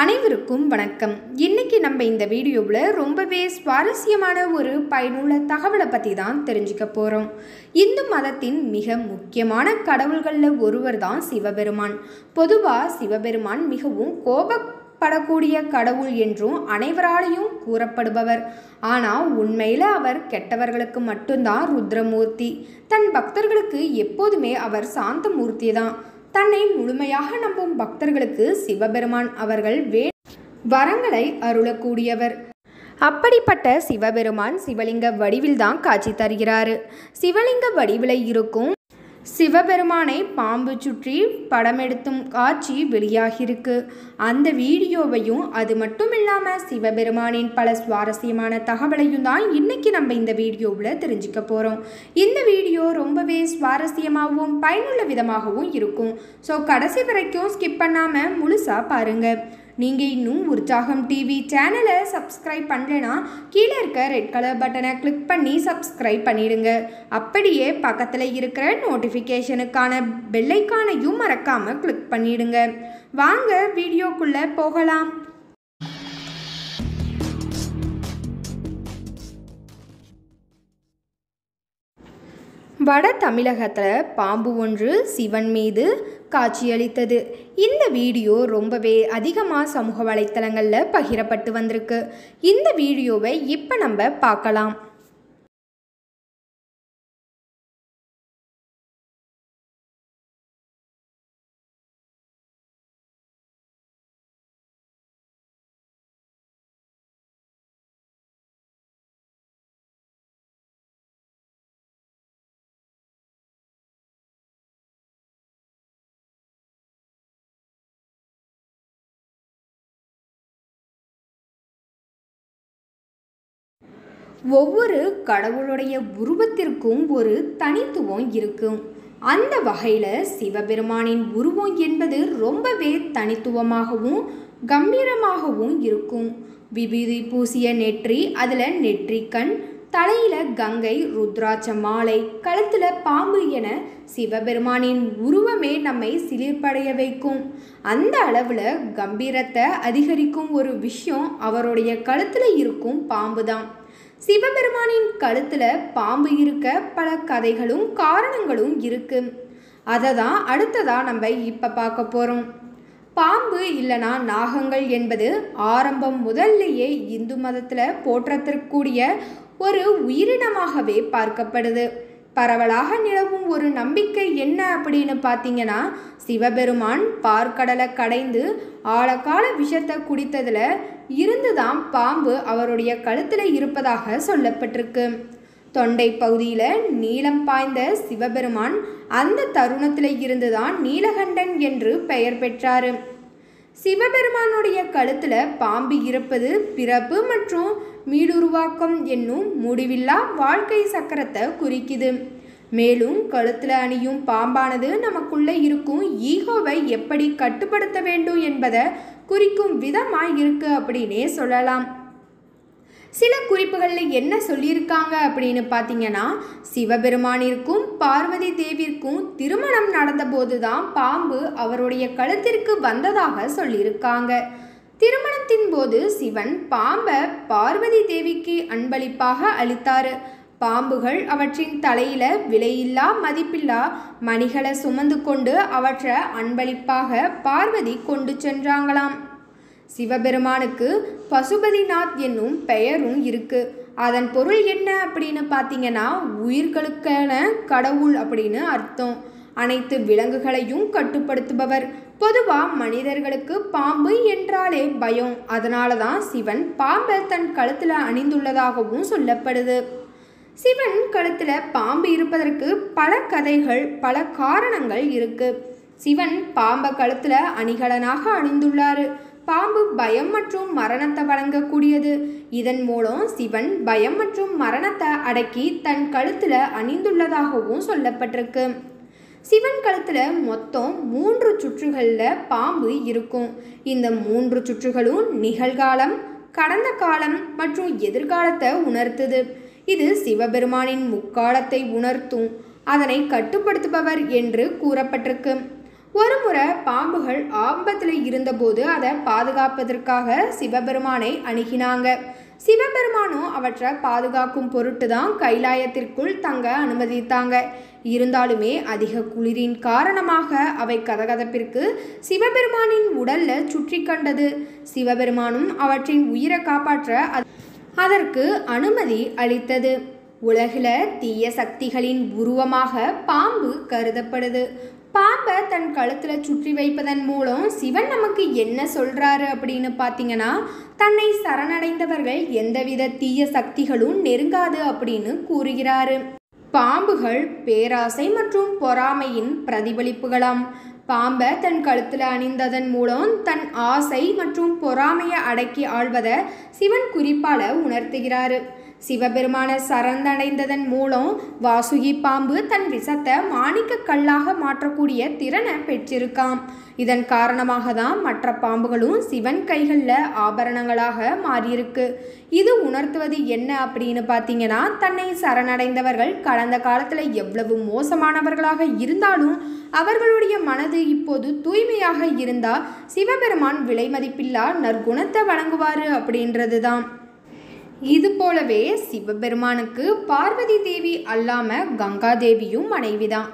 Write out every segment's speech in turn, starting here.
அனைவருக்கும் வணக்கம். இன்னைக்கு நம்ம இந்த வீடியோவில் ரொம்பவே சுவாரஸ்யமான ஒரு பயனுள்ள தகவலை பற்றி தான் தெரிஞ்சுக்க போகிறோம் இந்து மதத்தின் மிக முக்கியமான கடவுள்களில் ஒருவர் தான் சிவபெருமான். பொதுவாக சிவபெருமான் மிகவும் கோபப்படக்கூடிய கடவுள் என்றும் அனைவராலையும் கூறப்படுபவர். ஆனால் உண்மையில் அவர் கெட்டவர்களுக்கு மட்டும்தான் ருத்ரமூர்த்தி. தன் பக்தர்களுக்கு எப்போதுமே அவர் சாந்தமூர்த்தி தான் தன்னை முழுமையாக நம்பும் பக்தர்களுக்கு சிவபெருமான் அவர்கள் வே வரங்களை அருளக்கூடியவர். அப்படிப்பட்ட சிவபெருமான் சிவலிங்க வடிவில்தான் காட்சி தருகிறாரு. சிவலிங்க வடிவில் இருக்கும் சிவபெருமானை பாம்பு சுற்றி படமெடுத்தும் காட்சி வெளியாகியிருக்கு. அந்த வீடியோவையும் அது மட்டும் இல்லாமல் சிவபெருமானின் பல சுவாரஸ்யமான தகவலையும் தான் இன்றைக்கி நம்ம இந்த வீடியோவில் தெரிஞ்சுக்க போகிறோம் இந்த வீடியோ ரொம்பவே சுவாரஸ்யமாகவும் பயனுள்ள விதமாகவும் இருக்கும். ஸோ கடைசி வரைக்கும் ஸ்கிப் பண்ணாமல் முழுசாக பாருங்கள் நீங்கள் இன்னும் உற்சாகம் டிவி சேனலை சப்ஸ்கிரைப் பண்ணலைன்னா கீழே இருக்க ரெட் கலர் பட்டனை கிளிக் பண்ணி சப்ஸ்கிரைப் பண்ணிடுங்க. அப்படியே பக்கத்தில் இருக்கிற நோட்டிஃபிகேஷனுக்கான பெல்லைக்கானையும் மறக்காமல் கிளிக் பண்ணிடுங்க. வாங்க வீடியோக்குள்ளே போகலாம். வட தமிழகத்தில் பாம்பு ஒன்று சிவன் மீது காட்சியளித்தது. இந்த வீடியோ ரொம்பவே அதிகமாக சமூக வலைத்தளங்களில் பகிரப்பட்டு வந்திருக்கு. இந்த வீடியோவை இப்போ நம்ம பார்க்கலாம். ஒவ்வொரு கடவுளுடைய உருவத்திற்கும் ஒரு தனித்துவம் இருக்கும். அந்த வகையில் சிவபெருமானின் உருவம் என்பது ரொம்பவே தனித்துவமாகவும் கம்பீரமாகவும் இருக்கும். விபூதி பூசிய நெற்றி அதில் நெற்றிக்கண் தலையில் கங்கை ருத்ராட்ச மாலை கழுத்தில் பாம்பு என சிவபெருமானின் உருவமே நம்மை சிலிர்ப்படைய வைக்கும். அந்த அளவில் கம்பீரத்தை அதிகரிக்கும் ஒரு விஷயம் அவருடைய கழுத்தில் இருக்கும் பாம்பு தான் சிவபெருமானின் கழுத்தில் பாம்பு இருக்க பல கதைகளும் காரணங்களும் இருக்கு. அதை தான் அடுத்ததாக நம்ம இப்போ பார்க்க போகிறோம் பாம்பு இல்லைனா நாகங்கள் என்பது ஆரம்பம் முதல்லையே இந்து மதத்தில் போற்றத்திற்கூடிய ஒரு உயிரினமாகவே பார்க்கப்படுது. பரவலாக நிலவும் ஒரு நம்பிக்கை என்ன அப்படின்னு பார்த்தீங்கன்னா சிவபெருமான் பார்க்கடலை கடைந்து ஆழக்கால விஷத்தை குடித்ததில் இருந்துதான் பாம்பு அவருடைய கழுத்தில் இருப்பதாக சொல்லப்பட்டிருக்கு. தொண்டை பகுதியில் நீளம் பாய்ந்த சிவபெருமான் அந்த தருணத்தில் இருந்து தான் நீலகண்டன் என்று பெயர் பெற்றார். சிவபெருமானுடைய கழுத்தில் பாம்பு இருப்பது பிறப்பு மற்றும் மீளுருவாக்கம் என்னும் முடிவில்லா வாழ்க்கை சக்கரத்தை குறிக்குது. மேலும் கழுத்தில் அணியும் பாம்பானது நமக்குள்ளே இருக்கும் ஈகோவை எப்படி கட்டுப்படுத்த வேண்டும் என்பதை குறிக்கும் விதமாக இருக்கு அப்படின்னே சொல்லலாம். சில குறிப்புகளில் என்ன சொல்லியிருக்காங்க அப்படின்னு பார்த்தீங்கன்னா சிவபெருமானிற்கும் பார்வதி தேவிற்கும் திருமணம் நடந்தபோது தான் பாம்பு அவருடைய கழுத்திற்கு வந்ததாக சொல்லியிருக்காங்க. திருமணத்தின் போது சிவன் பாம்பை பார்வதி தேவிக்கு அன்பளிப்பாக அளித்தார். பாம்புகள் அவற்றின் தலையில விலையில்லா மதிப்பில்லா மணிகளை சுமந்து கொண்டு அவற்றை அன்பளிப்பாக பார்வதி கொண்டு சென்றாங்களாம். சிவபெருமானுக்கு பசுபதிநாத் என்னும் பெயரும் இருக்கு. அதன் பொருள் என்ன அப்படின்னு பார்த்தீங்கன்னா உயிர்களுக்கான கடவுள் அப்படின்னு அர்த்தம். அனைத்து விலங்குகளையும் கட்டுப்படுத்துபவர். பொதுவாக மனிதர்களுக்கு பாம்பு என்றாலே பயம். அதனால தான் சிவன் பாம்பை தன் கழுத்தில் அணிந்துள்ளதாகவும் சொல்லப்படுது. சிவன் கழுத்தில் பாம்பு இருப்பதற்கு பல கதைகள் பல காரணங்கள் இருக்கு. சிவன் பாம்பை கழுத்தில் அணிகலனாக அணிந்துள்ளாரு. பாம்பு பயம் மற்றும் மரணத்தை வழங்கக்கூடியது. இதன் மூலம் சிவன் பயம் மற்றும் மரணத்தை அடக்கி தன் கழுத்தில் அணிந்துள்ளதாகவும் சொல்லப்பட்டிருக்கு. சிவன் கழுத்தில் மொத்தம் மூன்று சுற்றுகளில் பாம்பு இருக்கும். இந்த மூன்று சுற்றுகளும் நிகழ்காலம் கடந்த காலம் மற்றும் எதிர்காலத்தை உணர்த்துது. இது சிவபெருமானின் முக்காலத்தை உணர்த்தும். அதனை கட்டுப்படுத்துபவர் என்று கூறப்பட்டிருக்கு. ஒருமுறை பாம்புகள் ஆபத்தில் இருந்தபோது அதை பாதுகாப்பதற்காக சிவபெருமானை அணுகினாங்க. சிவபெருமானும் அவற்றை பாதுகாக்கும் பொருட்டு தான் கைலாயத்திற்குள் தங்க அனுமதித்தாங்க. இருந்தாலுமே அதிக குளிரின் காரணமாக அவை கதகதப்பிற்கு சிவபெருமானின் உடல்ல சுற்றி கண்டது. சிவபெருமானும் அவற்றின் உயிரை காப்பாற்ற அதற்கு அனுமதி அளித்தது. உலகில தீய சக்திகளின் உருவமாக பாம்பு கருதப்படுது. பாம்பை தன் கழுத்தில் சுற்றி வைப்பதன் மூலம் சிவன் நமக்கு என்ன சொல்கிறாரு அப்படின்னு பார்த்தீங்கன்னா தன்னை சரணடைந்தவர்கள் எந்தவித தீய சக்திகளும் நெருங்காது அப்படின்னு கூறுகிறாரு. பாம்புகள் பேராசை மற்றும் பொறாமையின் பிரதிபலிப்புகளாம். பாம்பை தன் கழுத்தில் அணிந்ததன் மூலம் தன் ஆசை மற்றும் பொறாமையை அடக்கி ஆள்வதை சிவன் குறிப்பால் உணர்த்துகிறாரு. சிவபெருமான சரணடைந்ததன் மூலம் வாசுகி பாம்பு தன் விஷத்தை மாணிக்க கல்லாக மாற்றக்கூடிய திறனை பெற்றிருக்காம். இதன் காரணமாக தான் மற்ற பாம்புகளும் சிவன் கைகளில் ஆபரணங்களாக மாறியிருக்கு. இது உணர்த்துவது என்ன அப்படின்னு பார்த்தீங்கன்னா தன்னை சரணடைந்தவர்கள் கடந்த காலத்தில் எவ்வளவு மோசமானவர்களாக இருந்தாலும் அவர்களுடைய மனது இப்போது தூய்மையாக இருந்தால் சிவபெருமான் விலை மதிப்பில்லா நற்குணத்தை வழங்குவார் அப்படின்றது தான் இது போலவே சிவபெருமானுக்கு பார்வதி தேவி அல்லாமல் கங்கா தேவியும் மனைவிதான்.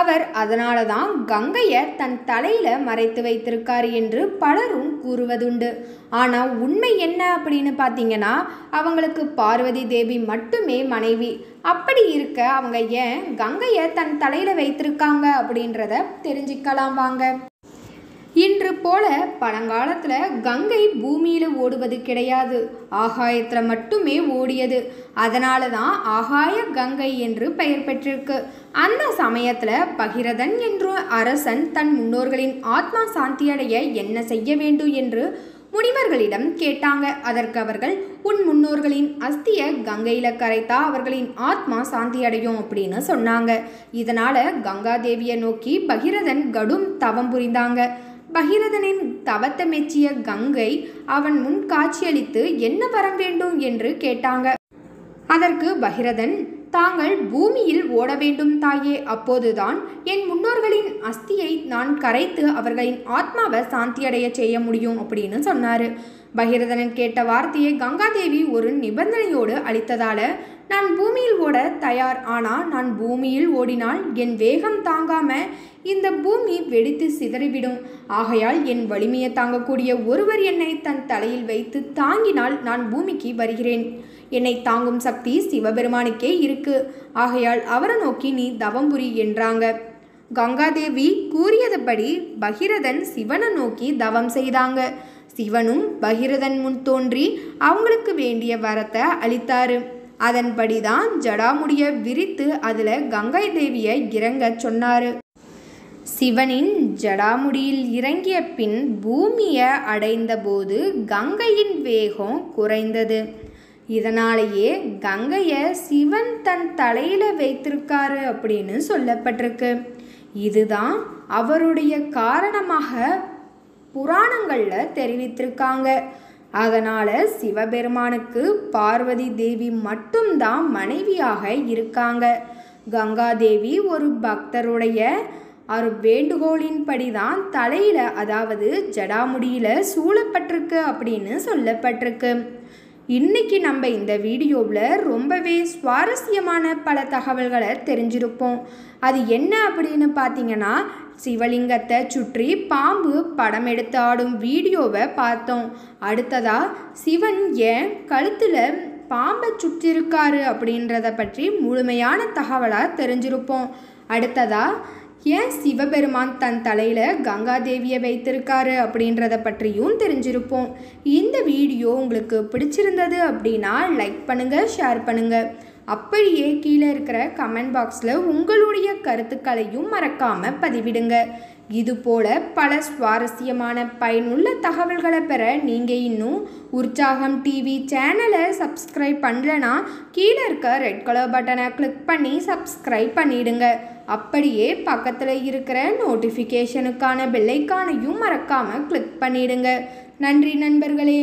அவர் அதனால தான் கங்கையை தன் தலையில் மறைத்து வைத்திருக்கார் என்று பலரும் கூறுவதுண்டு. ஆனால் உண்மை என்ன அப்படின்னு பார்த்தீங்கன்னா அவங்களுக்கு பார்வதி தேவி மட்டுமே மனைவி. அப்படி இருக்க அவங்க ஏன் கங்கையை தன் தலையில் வைத்திருக்காங்க அப்படின்றத தெரிஞ்சுக்கலாம் வாங்க. இன்று போல பழங்காலத்தில் கங்கை பூமியில் ஓடுவது கிடையாது. ஆகாயத்தில் மட்டுமே ஓடியது. அதனால தான் ஆகாய கங்கை என்று பெயர் பெற்றிருக்கு. அந்த சமயத்தில் பகிரதன் என்ற அரசன் தன் முன்னோர்களின் ஆத்மா சாந்தியடைய என்ன செய்ய வேண்டும் என்று முனிவர்களிடம் கேட்டாங்க. அதற்கு அவர்கள் உன் முன்னோர்களின் அஸ்தியை கங்கையில் கரைத்தா அவர்களின் ஆத்மா சாந்தி அடையும் அப்படின்னு சொன்னாங்க. இதனால கங்காதேவியை நோக்கி பகிரதன் கடும் தவம் புரிந்தாங்க. பகிரதனின் தவத்தை மெச்சிய கங்கை அவன் முன் காட்சியளித்து என்ன வரம் வேண்டும் என்று கேட்டாங்க. அதற்கு பகிரதன் தாங்கள் பூமியில் ஓட வேண்டும் தாயே. அப்போதுதான் என் முன்னோர்களின் அஸ்தியை நான் கரைத்து அவர்களின் ஆத்மாவை சாந்தியடைய செய்ய முடியும் அப்படின்னு சொன்னார். பகிரதனன் கேட்ட வார்த்தையை கங்காதேவி ஒரு நிபந்தனையோடு அளித்ததால நான் பூமியில் ஓட தயார் ஆனால் நான் பூமியில் ஓடினால் என் வேகம் தாங்காம இந்த பூமி வெடித்து சிதறிவிடும். ஆகையால் என் வலிமையை தாங்கக்கூடிய ஒருவர் என்னை தன் தலையில் வைத்து தாங்கினால் நான் பூமிக்கு வருகிறேன். என்னை தாங்கும் சக்தி சிவபெருமானுக்கே இருக்கு. ஆகையால் அவரை நோக்கி நீ தவம் புரி என்றாங்க. கங்காதேவி கூறியதுபடி பகிரதன் சிவனை நோக்கி தவம் செய்தாங்க. சிவனும் பகிரதன் முன் தோன்றி அவங்களுக்கு வேண்டிய வரத்தை அளித்தாரு. அதன்படிதான் ஜடாமுடிய விரித்து அதில் கங்கை தேவியை இறங்கச் சொன்னார். சிவனின் ஜடாமுடியில் இறங்கிய பின் பூமியை அடைந்தபோது கங்கையின் வேகம் குறைந்தது. இதனாலேயே கங்கையை சிவன் தன் தலையில் வைத்திருக்காரு அப்படின்னு சொல்லப்பட்டிருக்கு. இதுதான் அவருடைய காரணமாக புராணங்களில் தெரிவித்திருக்காங்க. அதனால் சிவபெருமானுக்கு பார்வதி தேவி மட்டும்தான் மனைவியாக இருக்காங்க. கங்காதேவி ஒரு பக்தருடைய அவர் வேண்டுகோளின்படி தான் தலையில் அதாவது ஜடாமுடியில் சூழப்பட்டிருக்கு அப்படின்னு சொல்லப்பட்டிருக்கு. இன்னைக்கு நம்ம இந்த வீடியோவில் ரொம்பவே சுவாரஸ்யமான பல தகவல்களை தெரிஞ்சிருப்போம். அது என்ன அப்படின்னு பார்த்தீங்கன்னா சிவலிங்கத்தை சுற்றி பாம்பு படம் எடுத்து ஆடும் வீடியோவை பார்த்தோம். அடுத்ததாக சிவன் ஏன் கழுத்தில் பாம்பை சுற்றிருக்காரு அப்படின்றத பற்றி முழுமையான தகவலாக தெரிஞ்சிருப்போம். அடுத்ததாக ஏன் சிவபெருமான் தன் தலையில் கங்காதேவியை வைத்திருக்காரு அப்படின்றத பற்றியும் தெரிஞ்சிருப்போம். இந்த வீடியோ உங்களுக்கு பிடிச்சிருந்தது அப்படின்னா லைக் பண்ணுங்கள் ஷேர் பண்ணுங்கள் அப்படியே கீழே இருக்கிற கமெண்ட் பாக்ஸில் உங்களுடைய கருத்துக்களையும் மறக்காமல் பதிவிடுங்க. இதுபோல பல சுவாரஸ்யமான பயனுள்ள தகவல்களை பெற நீங்கள் இன்னும் உற்சாகம் டிவி சேனலை சப்ஸ்கிரைப் பண்ணலனா கீழே இருக்க ரெட் கலர் பட்டனை கிளிக் பண்ணி சப்ஸ்கிரைப் பண்ணிடுங்க. அப்படியே பக்கத்தில் இருக்கிற நோட்டிஃபிகேஷனுக்கான பெல்லைக்கானையும் மறக்காமல் கிளிக் பண்ணிடுங்க. நன்றி நண்பர்களே.